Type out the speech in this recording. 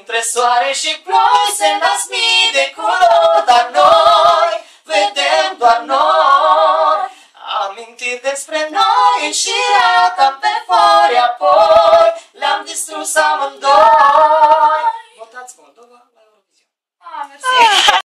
Între soare și ploi se nasc mii de culori, dar noi vedem doar noi. Amintiri despre noi și ratam pe fori, apoi le-am distrus amândoi. Votați Moldova la Eurovision. Ah, mersi.